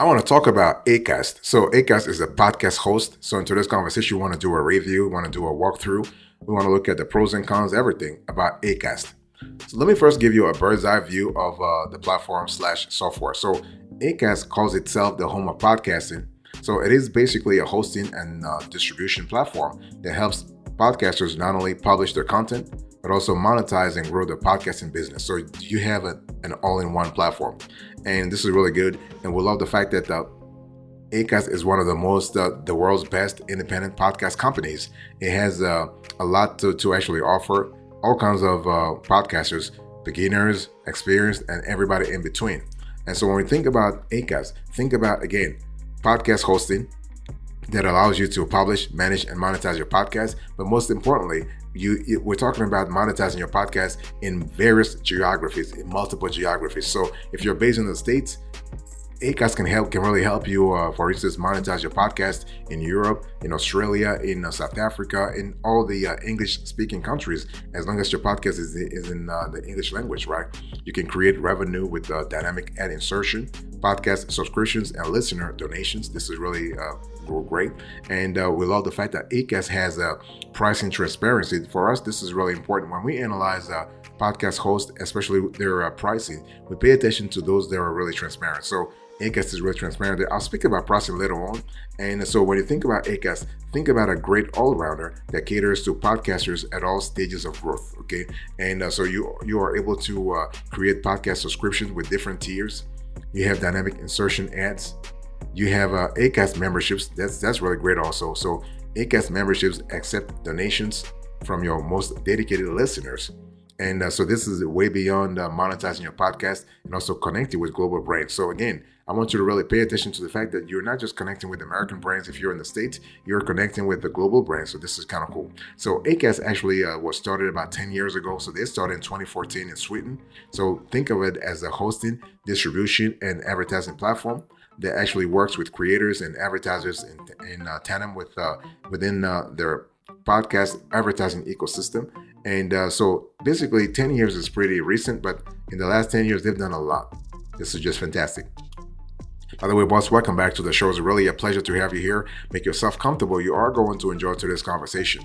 I want to talk about Acast. So Acast is a podcast host. So in today's conversation, we want to do a review, we want to do a walkthrough, we want to look at the pros and cons, everything about Acast. So let me first give you a bird's eye view of uh, the platform slash software. So Acast calls itself the home of podcasting. So it is basically a hosting and uh, distribution platform that helps podcasters not only publish their content, but also monetize and grow the podcasting business. So you have a, an all-in-one platform, and this is really good. And we love the fact that the Acast is one of the most uh, the world's best independent podcast companies. It has uh, a lot to, to actually offer all kinds of uh, podcasters, beginners, experienced, and everybody in between. And so when we think about Acast, think about again podcast hosting that allows you to publish, manage, and monetize your podcast. But most importantly, you we're talking about monetizing your podcast in various geographies, in multiple geographies. So if you're based in the states, Acast can help can really help you, uh, for instance, monetize your podcast in Europe, in Australia, in uh, South Africa, in all the uh, English-speaking countries. As long as your podcast is, is in uh, the English language, right? You can create revenue with uh, dynamic ad insertion, podcast subscriptions, and listener donations. This is really uh, great, and we love the fact that Acast has a pricing transparency. For us, this is really important when we analyze podcast hosts, especially their pricing. We pay attention to those that are really transparent. So Acast is really transparent. I'll speak about pricing later on. And so when you think about Acast, think about a great all-rounder that caters to podcasters at all stages of growth. Okay, and uh, so you you are able to uh, create podcast subscriptions with different tiers. You have dynamic insertion ads. You have uh, Acast memberships. That's that's really great also. So Acast memberships accept donations from your most dedicated listeners. And uh, so this is way beyond uh, monetizing your podcast and also connecting with global brands. So again, I want you to really pay attention to the fact that you're not just connecting with American brands if you're in the States, you're connecting with the global brands. So this is kind of cool. So Acast actually uh, was started about 10 years ago. So they started in 2014 in Sweden. So think of it as a hosting, distribution, and advertising platform that actually works with creators and advertisers in, in uh, tandem with uh, within uh, their podcast advertising ecosystem. And uh, so basically 10 years is pretty recent, but in the last 10 years, they've done a lot. This is just fantastic. By the way, boss, welcome back to the show. It's really a pleasure to have you here. Make yourself comfortable. You are going to enjoy today's conversation.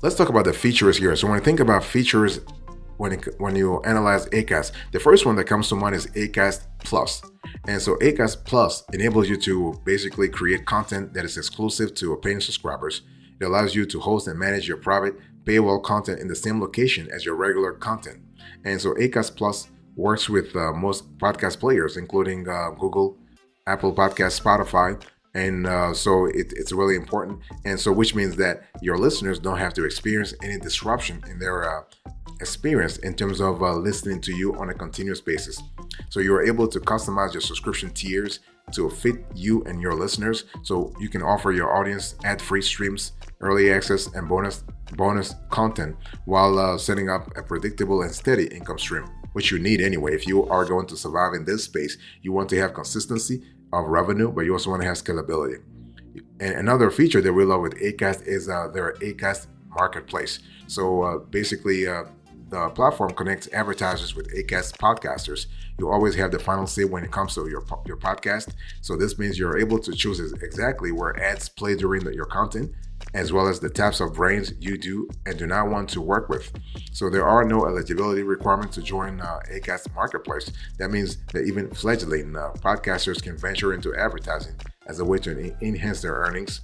Let's talk about the features here. So when I think about features when it, when you analyze Acast, the first one that comes to mind is Acast Plus. And so Acast Plus enables you to basically create content that is exclusive to paying subscribers. It allows you to host and manage your private paywall content in the same location as your regular content. And so Acast Plus works with uh, most podcast players, including uh, Google, Apple Podcast, Spotify, and uh, so it, it's really important. And so, which means that your listeners don't have to experience any disruption in their uh, experience in terms of uh, listening to you on a continuous basis. So you're able to customize your subscription tiers to fit you and your listeners. So you can offer your audience ad-free streams, early access, and bonus bonus content while uh, setting up a predictable and steady income stream, which you need anyway. If you are going to survive in this space, you want to have consistency of revenue, but you also want to have scalability. And another feature that we love with Acast is uh, their Acast marketplace. So uh, basically, uh, the platform connects advertisers with Acast podcasters. You always have the final say when it comes to your your podcast. So this means you're able to choose exactly where ads play during the, your content, as well as the types of brands you do and do not want to work with. So there are no eligibility requirements to join uh, Acast Marketplace. That means that even fledgling uh, podcasters can venture into advertising as a way to enhance their earnings.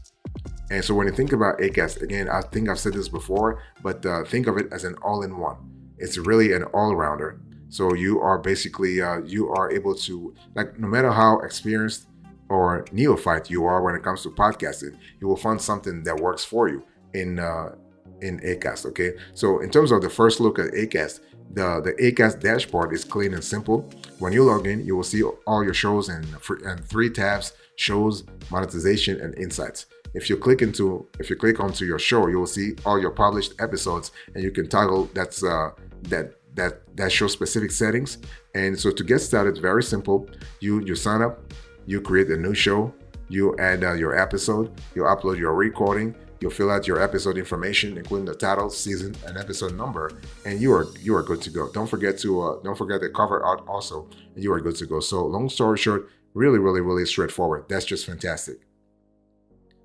And so when you think about Acast, again, I think I've said this before, but uh, think of it as an all-in-one. It's really an all-rounder. So you are basically uh, you are able to like no matter how experienced or neophyte you are when it comes to podcasting, you will find something that works for you in uh, in Acast. Okay, so in terms of the first look at Acast, the the Acast dashboard is clean and simple. When you log in, you will see all your shows and and three tabs: shows, monetization, and insights. If you click into if you click onto your show, you will see all your published episodes, and you can toggle that's uh, that that that shows specific settings. And so to get started, very simple. You you sign up, you create a new show, you add uh, your episode, you upload your recording, You'll fill out your episode information, including the title, season, and episode number, and you are you are good to go. Don't forget to uh, don't forget the cover art also, and you are good to go. So long story short, really, really, really straightforward. That's just fantastic.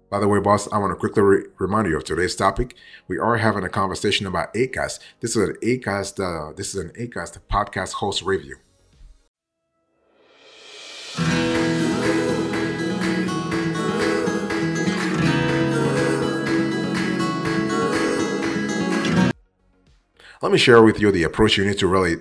By the way, boss, I want to quickly re- remind you of today's topic. We are having a conversation about ACAST. This is an ACAST. Uh, this is an ACAST podcast host review. Let me share with you the approach you need to really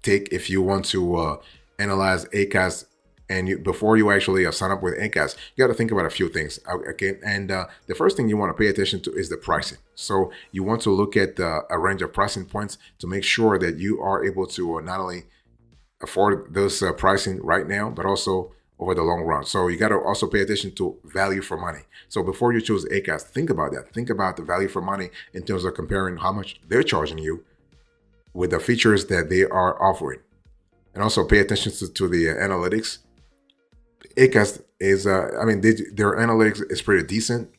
take if you want to uh, analyze ACAST and you, before you actually uh, sign up with ACAST, you got to think about a few things. Okay, and uh, the first thing you want to pay attention to is the pricing. So you want to look at uh, a range of pricing points to make sure that you are able to uh, not only afford this uh, pricing right now, but also over the long run. So you got to also pay attention to value for money. So before you choose ACAST, think about that. Think about the value for money in terms of comparing how much they're charging you with the features that they are offering. And also pay attention to, to the uh, analytics Acast is, uh, I mean, they, their analytics is pretty decent.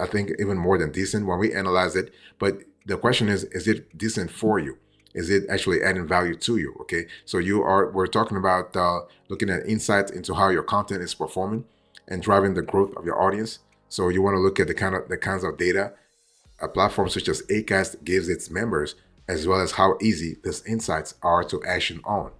I think even more than decent when we analyze it. But the question is, is it decent for you? Is it actually adding value to you? Okay, so you are. We're talking about uh, looking at insights into how your content is performing and driving the growth of your audience. So you want to look at the kind of the kinds of data a platform such as Acast gives its members, as well as how easy these insights are to action on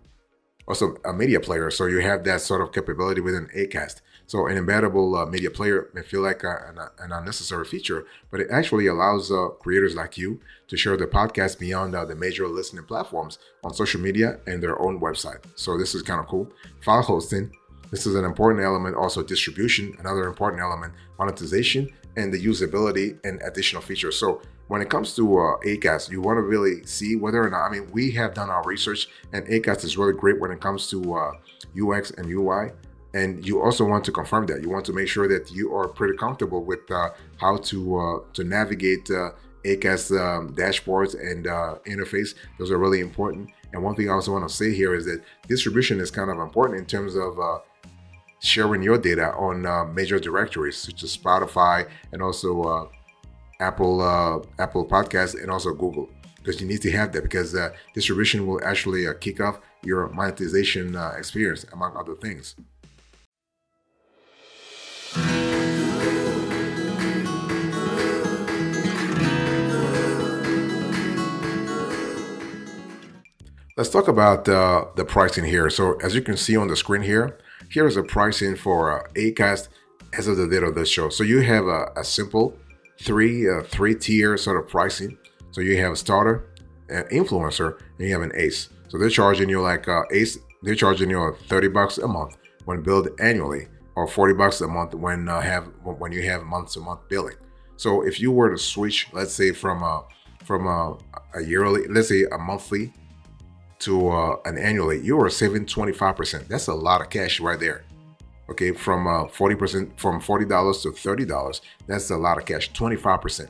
also a media player. So you have that sort of capability within Acast. So an embeddable uh, media player may feel like a, an, an, unnecessary feature, but it actually allows uh, creators like you to share the podcast beyond uh, the major listening platforms on social media and their own website. So this is kind of cool. File hosting. This is an important element. Also distribution, another important element. Monetization and the usability and additional features. So when it comes to uh, ACAST, you want to really see whether or not, I mean, we have done our research and ACAST is really great when it comes to uh, UX and UI. And you also want to confirm that. You want to make sure that you are pretty comfortable with uh, how to uh, to navigate uh, ACAST um, dashboards and uh, interface. Those are really important. And one thing I also want to say here is that distribution is kind of important in terms of sharing your data on uh, major directories such as Spotify and also uh, Apple uh, Apple Podcasts and also Google because you need to have that because uh, distribution will actually uh, kick off your monetization uh, experience among other things. Let's talk about the pricing here. So as you can see on the screen here, here is a pricing for uh, Acast as of the date of this show. So you have a, a simple three uh, three tier sort of pricing. So you have a starter, an influencer, and you have an ace. So they're charging you like uh, ace. They're charging you 30 bucks a month when billed annually, or 40 bucks a month when uh, have when you have month to month billing. So if you were to switch, let's say from a from a, a yearly, let's say a monthly to uh, an annually, you are saving 25%. That's a lot of cash right there okay, from uh, 40%, from $40 to $30, that's a lot of cash, 25%.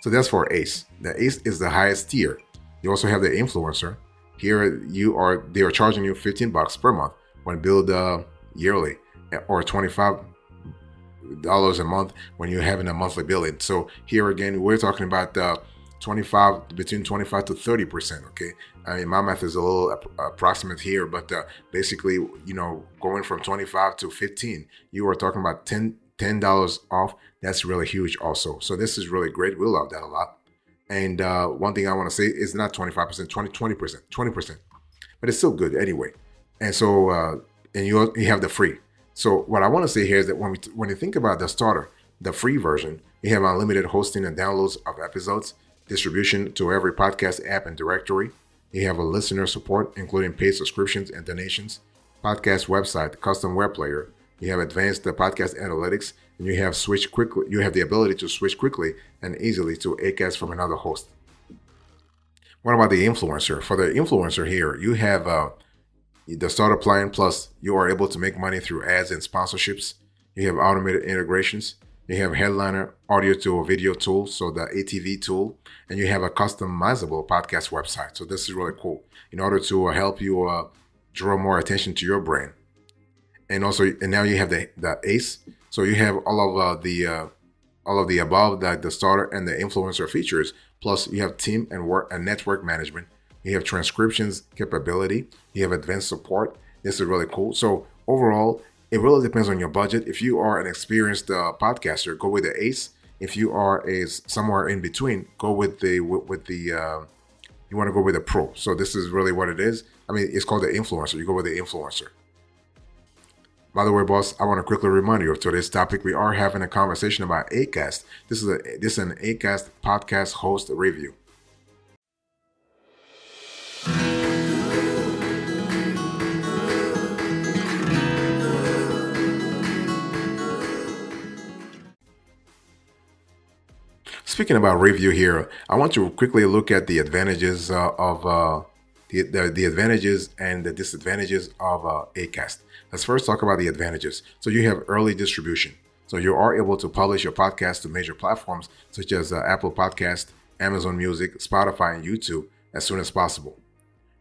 So that's for ACE. The ACE is the highest tier. You also have the influencer. Here you are, they are charging you 15 bucks per month when billed uh, yearly or 25 dollars a month when you're having a monthly billing. So here again, we're talking about uh, 25 between 25 to 30 percent okay i mean my math is a little approximate here but uh, basically you know going from 25 to 15 you are talking about 10 dollars off. That's really huge also. So this is really great. We love that a lot. And uh, one thing i want to say is not 25 percent 20 20 percent 20 percent but it's still good anyway. And so uh, and you you have the free. So what i want to say here is that when we when you think about the starter the free version you have unlimited hosting and downloads of episodes distribution to every podcast app and directory. You have a listener support, including paid subscriptions and donations, podcast website, custom web player. You have advanced podcast analytics, and you have switch quickly. You have the ability to switch quickly and easily to Acast from another host. What about the influencer? For the influencer here, you have uh, the starter plan plus. You are able to make money through ads and sponsorships. You have automated integrations. You have Headliner audio to video tool, so the ATV tool, and you have a customizable podcast website. So this is really cool in order to uh, help you uh, draw more attention to your brand. And also, and now you have the, the ACE. So you have all of uh, the uh, all of the above, like the starter and the influencer features. Plus, you have team and work and network management. You have transcriptions capability. You have advanced support. This is really cool. So overall, it really depends on your budget. If you are an experienced uh, podcaster, go with the Ace. If you are a somewhere in between, go with the with, with the uh, you want to go with a pro. So this is really what it is. I mean, it's called the influencer. You go with the influencer. By the way, boss, I want to quickly remind you of today's topic. We are having a conversation about Acast. This is a this is an Acast podcast host review. Speaking about review here, I want to quickly look at the advantages uh, of uh, the, the, the, advantages and the disadvantages of uh, Acast. Let's first talk about the advantages. So you have early distribution. So you are able to publish your podcast to major platforms such as uh, Apple Podcast, Amazon Music, Spotify, and YouTube as soon as possible.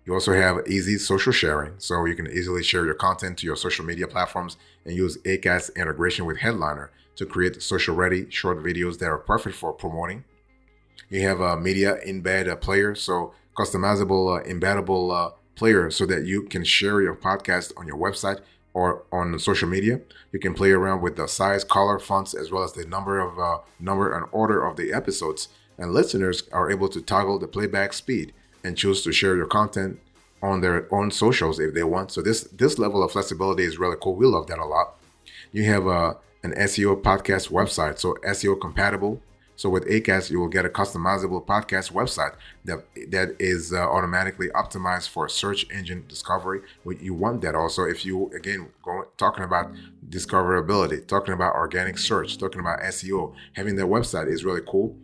You also have easy social sharing, so you can easily share your content to your social media platforms and use Acast integration with Headliner to create social ready short videos that are perfect for promoting. You have a media embed a player, so customizable uh, embeddable uh, player so that you can share your podcast on your website or on social media. You can play around with the size, color, fonts, as well as the number of uh, number and order of the episodes. And listeners are able to toggle the playback speed and choose to share your content on their own socials if they want. So this this level of flexibility is really cool. We love that a lot. You have a uh, an SEO podcast website. So SEO compatible. So with Acast, you will get a customizable podcast website that that is uh, automatically optimized for search engine discovery. You want that also if you again go, talking about discoverability, talking about organic search, talking about SEO. Having that website is really cool,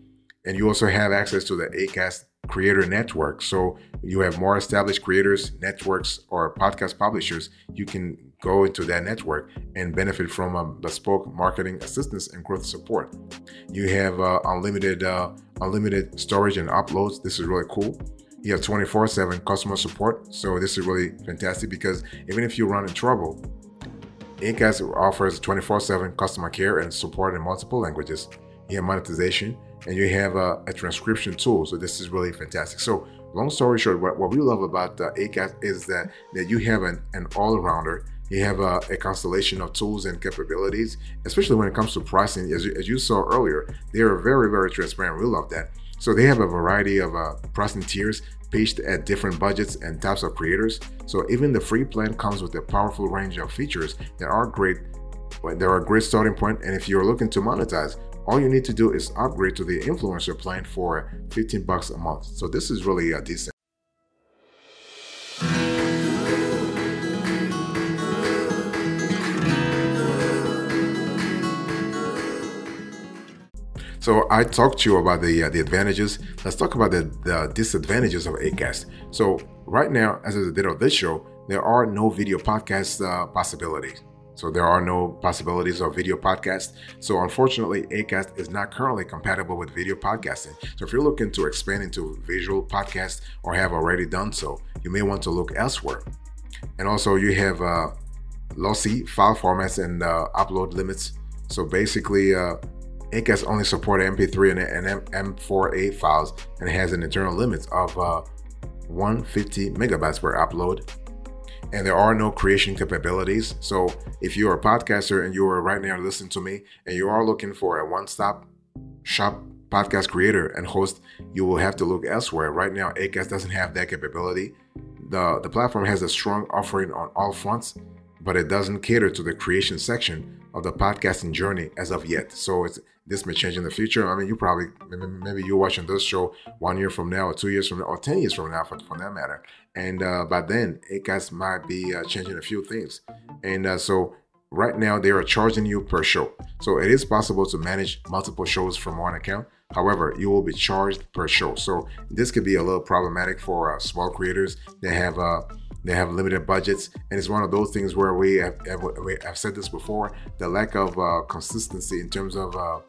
and you also have access to the Acast creator network. So you have more established creators, networks, or podcast publishers. You can go into that network and benefit from a bespoke marketing assistance and growth support. You have uh, unlimited uh, unlimited storage and uploads. This is really cool. You have 24/7 customer support. So this is really fantastic because even if you run in trouble, Acast offers 24/7 customer care and support in multiple languages. You have monetization and you have a, a transcription tool. So this is really fantastic. So long story short, what, what we love about uh, Acast is that that you have an, an all-rounder you have a, a, constellation of tools and capabilities, especially when it comes to pricing. As you, as you saw earlier, they are very, very transparent. We love that. So they have a variety of uh, pricing tiers pitched at different budgets and types of creators. So even the free plan comes with a powerful range of features that are great. They are a great starting point, and if you're looking to monetize, all you need to do is upgrade to the influencer plan for 15 bucks a month. So this is really uh, decent. So I talked to you about the uh, the advantages. Let's talk about the, the disadvantages of Acast. So right now, as I did of this show, there are no video podcast uh, possibilities. So there are no possibilities of video podcast. So unfortunately, Acast is not currently compatible with video podcasting. So if you're looking to expand into visual podcast or have already done so, you may want to look elsewhere. And also, you have uh, lossy file formats and uh, upload limits. So basically, uh, Acast only supports MP3 and, and M4A files and has an internal limit of uh, 150 megabytes per upload. And there are no creation capabilities. So if you're a podcaster and you are right now listening to me and you are looking for a one-stop shop podcast creator and host, you will have to look elsewhere. Right now, Acast doesn't have that capability. The, the platform has a strong offering on all fronts, but it doesn't cater to the creation section of the podcasting journey as of yet. So it's this may change in the future. I mean, you probably maybe you're watching this show one year from now, or two years from now, or ten years from now, for, for that matter. And uh, by then, it guys might be uh, changing a few things. And uh, so right now, they are charging you per show. So it is possible to manage multiple shows from one account. However, you will be charged per show. So this could be a little problematic for uh, small creators that have uh, they have limited budgets, and it's one of those things where we have, we have said this before: the lack of uh, consistency in terms of uh,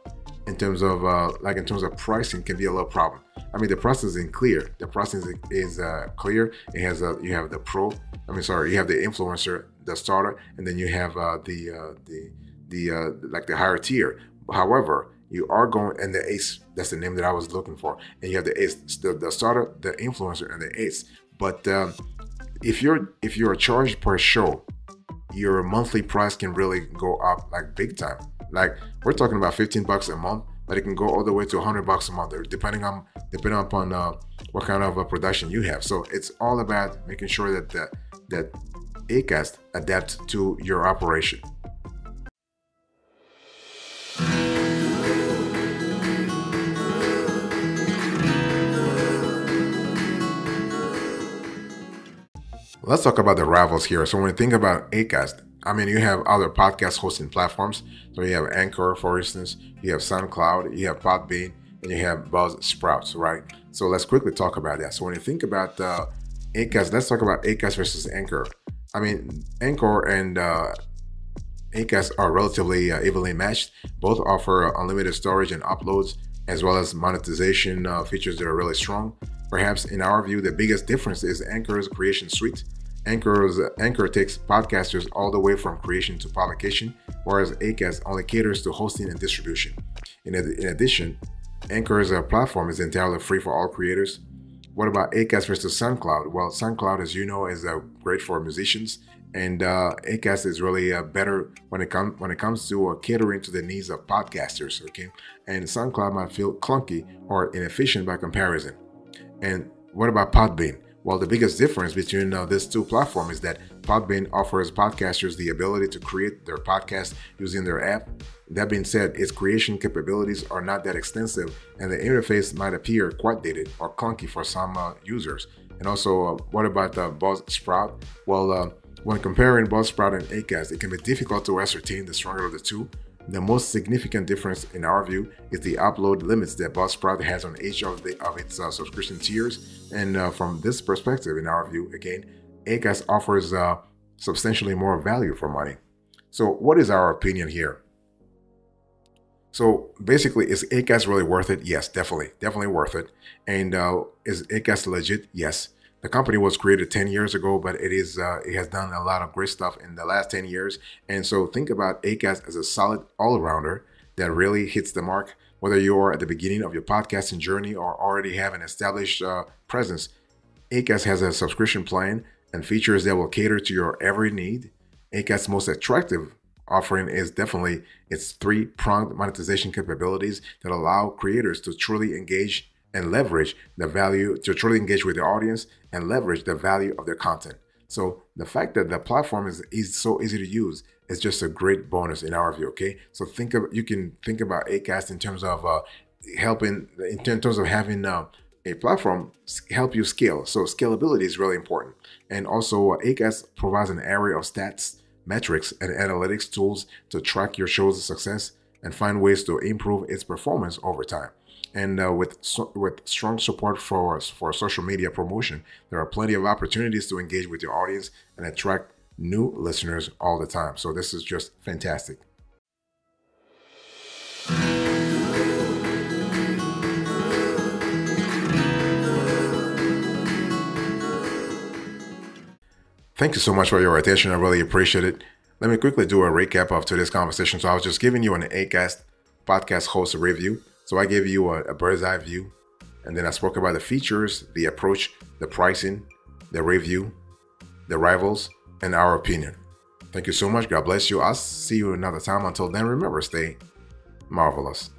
in terms of uh, like in terms of pricing can be a little problem. I mean, the process is clear. The process is uh, clear. It has a you have the pro. I mean, sorry, you have the influencer, the starter, and then you have uh, the uh, the the uh, like the higher tier. However, you are going and the ace. That's the name that I was looking for. And you have the ace, the, the starter, the influencer, and the ace. But um, if you're if you're charged per show, your monthly price can really go up like big time. Like we're talking about 15 bucks a month, but it can go all the way to 100 bucks a month, depending on depending upon uh, what kind of a production you have. So it's all about making sure that the, that Acast adapts to your operation. Let's talk about the rivals here. So when you think about Acast, I mean, you have other podcast hosting platforms. So you have Anchor, for instance, you have SoundCloud, you have Podbean, and you have Buzzsprouts, right? So let's quickly talk about that. So when you think about uh, Acast, let's talk about Acast versus Anchor. I mean, Anchor and uh, Acast are relatively uh, evenly matched. Both offer unlimited storage and uploads, as well as monetization uh, features that are really strong. Perhaps in our view, the biggest difference is Anchor's creation suite. Anchor's Anchor takes podcasters all the way from creation to publication, whereas Acast only caters to hosting and distribution. In, ad- in addition, Anchor's uh, platform is entirely free for all creators. What about Acast versus SoundCloud? Well, SoundCloud, as you know, is uh, great for musicians, and uh, Acast is really uh, better when it comes when it comes to uh, catering to the needs of podcasters. Okay, and SoundCloud might feel clunky or inefficient by comparison. And what about Podbean? Well, the biggest difference between uh, these two platforms is that Podbean offers podcasters the ability to create their podcast using their app. That being said, its creation capabilities are not that extensive, and the interface might appear quite dated or clunky for some uh, users. And also, uh, what about uh, Buzzsprout? Well, uh, when comparing Buzzsprout and Acast, it can be difficult to ascertain the stronger of the two the most significant difference in our view is the upload limits that Buzzsprout has on each of, the, of its uh, subscription tiers. And uh, from this perspective, in our view, again, Acast offers uh, substantially more value for money. So, what is our opinion here? So basically, is Acast really worth it? Yes, definitely, definitely worth it. And uh, is Acast legit? Yes. The company was created 10 years ago, but it is uh, it has done a lot of great stuff in the last 10 years. And so think about Acast as a solid all-arounder that really hits the mark. Whether you're at the beginning of your podcasting journey or already have an established uh, presence, Acast has a subscription plan and features that will cater to your every need. Acast's most attractive offering is definitely its three-pronged monetization capabilities that allow creators to truly engage and leverage the value to truly engage with the audience and leverage the value of their content. So the fact that the platform is, is so easy to use is just a great bonus in our view. Okay, so think of you can think about Acast in terms of uh, helping in terms of having uh, a platform help you scale. So scalability is really important, and also uh, Acast provides an array of stats, metrics, and analytics tools to track your show's success and find ways to improve its performance over time and uh, with so, with strong support for for social media promotion, there are plenty of opportunities to engage with your audience and attract new listeners all the time. So this is just fantastic. Thank you so much for your attention. I really appreciate it. Let me quickly do a recap of today's conversation. So I was just giving you an ACAST podcast host review. So I gave you a, a bird's eye view, and then I spoke about the features, the approach, the pricing, the review, the rivals, and our opinion. Thank you so much. God bless you. I'll see you another time. Until then, remember, stay marvelous.